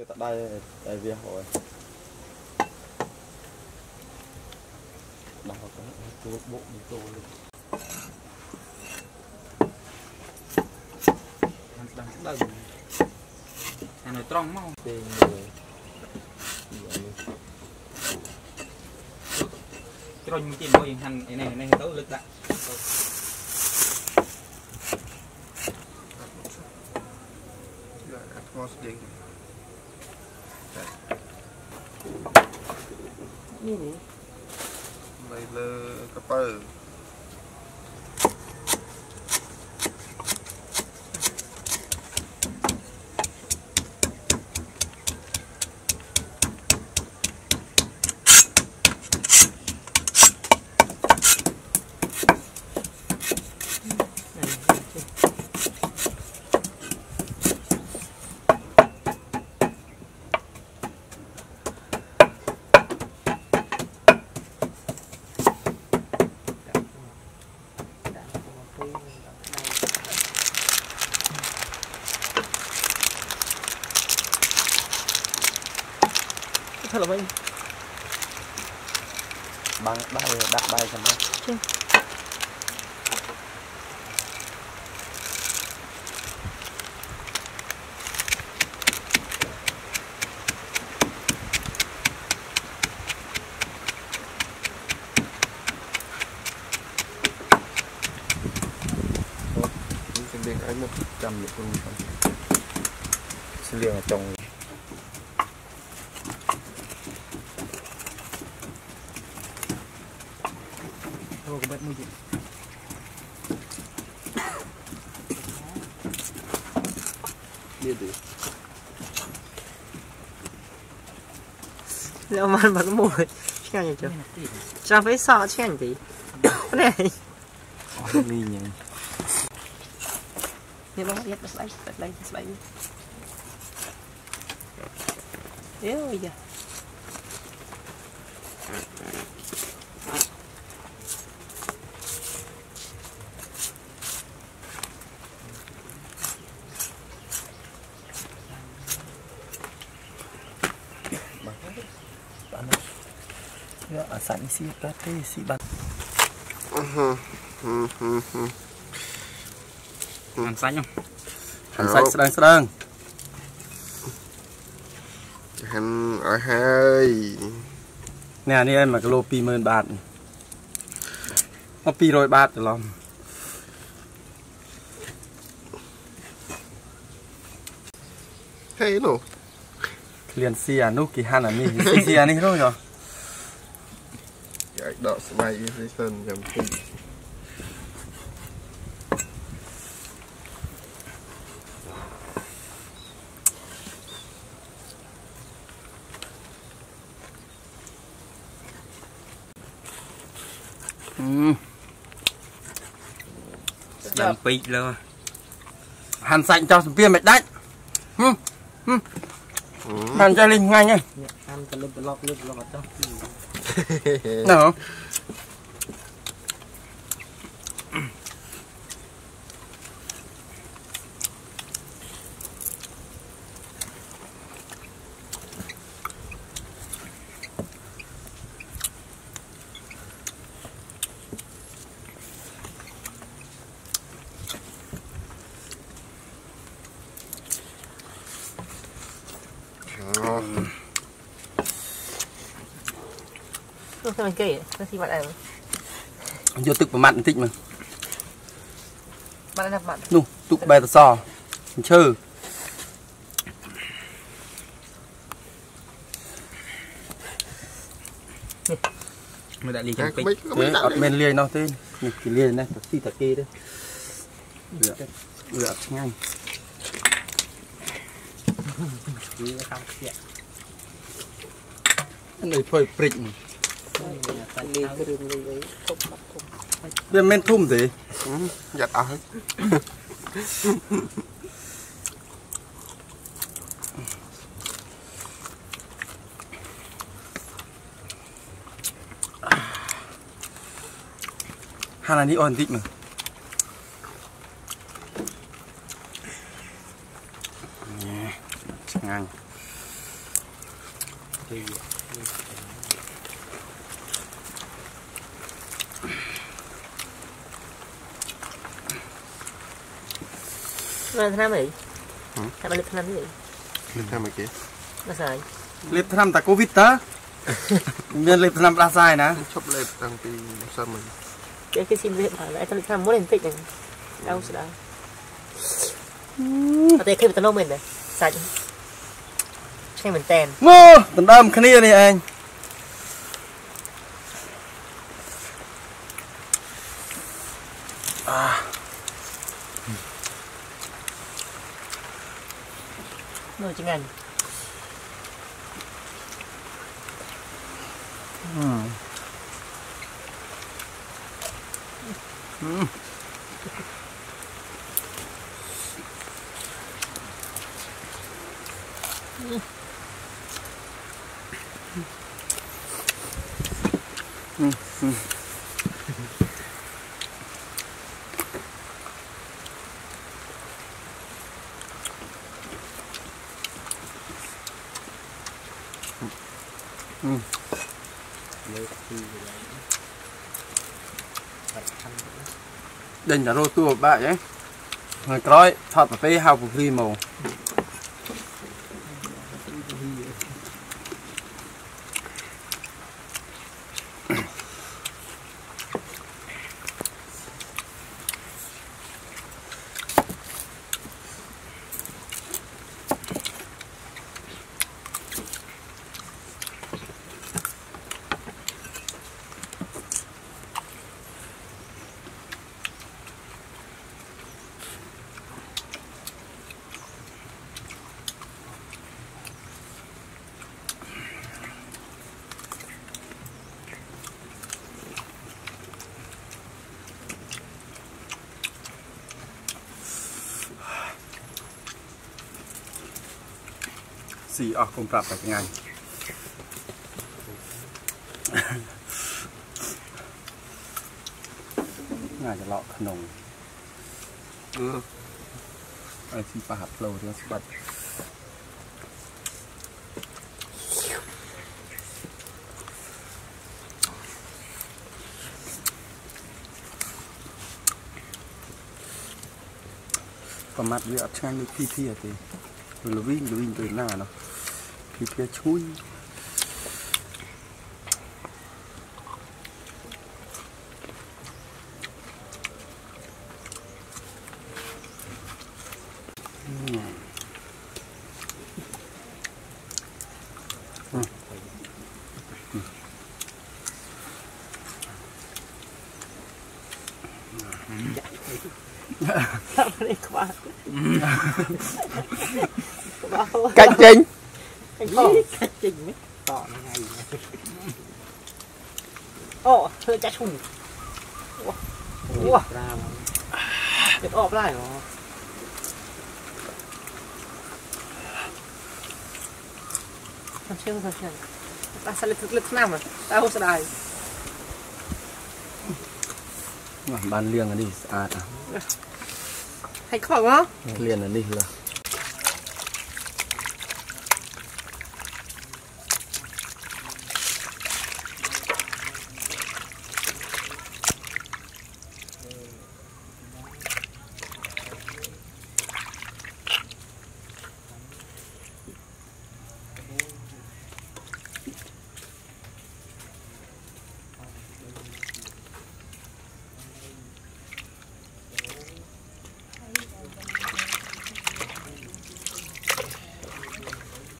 យកតដៃតែវាហើយដល់ទៅចូលបុកនេះចូលហាន់ស្ដាំស្ដាំហាន់ឲ្យត្រង់មកទេមួយជ្រុញទៀតមួយហាន់ឯនេះនេះទៅលើកដាក់ កាត់ស្ងោស្តៀង នេះនេះ នៅលើកពើ ធ្វើល្វិញបាំងដៃដាក់ដៃចាំ ni ni Bila kepala? thật là vậy. Bằng bay đạp bay chẳng hạn chưa. Hãy subscribe cho kênh Ghiền Mì Gõ Để không bỏ lỡ những video hấp dẫn tek mujur. Dia tu. Leo man bắn mồi. Chuyện gì chứ? Chẳng phải sợ chuyện gì. Cái này. Ôi, mi nhỉ. Nè bác biết bắt lấy, bắt lấy, bắt lấy. Yêu giờ. ស្បែកស្បែកស្បែកអេអូយ៉ាយកអាសាច់នេះស៊ីបាត់ទេស៊ីបាត់អឺហឺហឺហឺហឺហាន់សាច់ហ្នឹងហាន់សាច់ស្ដើងស្ដើងហាន់ឲ្យហើយនេះអានេះឯង1គីឡូ20000បាតមក200បាតច្រឡំហេនោះក្លៀនស៊ីអានោះគេហាន់អានេះស៊ីស៊ីអានេះនោះយោយក ដកស្បែកវាសិសិនចាំទីអឺស្ដើងពេកលើហាន់សាច់ចោះសំពីមិនដាច់ហឹមហាន់ចេះលេងងាញ់ហ៎អានទៅលឹបប្លុកលឹបប្លុកអត់ចុះ no. នោះធ្វើគេទៅស៊ីបាត់អើយកទឹកប្រមាត់បន្តិចមើលបាត់ណាបាត់នោះទុកបែតសឈើមើលដាក់លីចាចាំពេកក្បិចក៏មិនទេដាក់អត់មានលាយនោះទេនេះគេលាយណាតែស៊ីតាគេទេវាវាអត់ឆ្ងាញ់វាខំខ្ជាក់នៅធ្វើព្រិចសាច់លីគ្រឿងលីអីទុកបាត់ទុក វាមិនមែនធំទេ យ៉ាត់អស់ហើយ ហាន់អានេះអស់បន្តិចមើលនេះឆ្ងាញ់ Nó tham gì? Tham lên tham gì? នេះថាមកគេ Nó sai. លេបថ្នាំតាកូវីដតើមានលេបថ្នាំផ្លាសាយណាឈប់លេបតាំងពីសិនមក Cái cái sim liệt lại tham tham muốn lên tích này. Đâu sẽ đâu. Ở đây khi mà tao nôm mình này. Sạch. Xem mình tên. មើដណ្ដើមគ្នានេះឯង 嗯。嗯。嗯。嗯。 ដេញតែរស់ទួបាក់ហ៎ហើយក្រោយថតប្រពេលហៅពូព្រីមក ស៊ីអស់គុំប្រាប់តែឆ្ងាញ់ងាយច្រឡក់ក្នុងអឺឲ្យស៊ីប៉ះផ្លូវរៀងស្បាច់ប្រមាត់វាអត់ឆ្ងាញ់ដូចភីភីអត់ទេលវិញលវិញទៅណាណោះ thì kia chui. Ừ. Cạnh chính ต่อจริงไหมต่อยังไงโอ้เธอจะชุ่มว้าวเด็บออกได้เหรอทำเชื่อมทำเชื่อมตาสลิดลึดหน้ามันตาหูสลายบ้านเลี้ยงอันนี้สะอาดอะให้ของเนาะเลี้ยงอันนี้เหรอ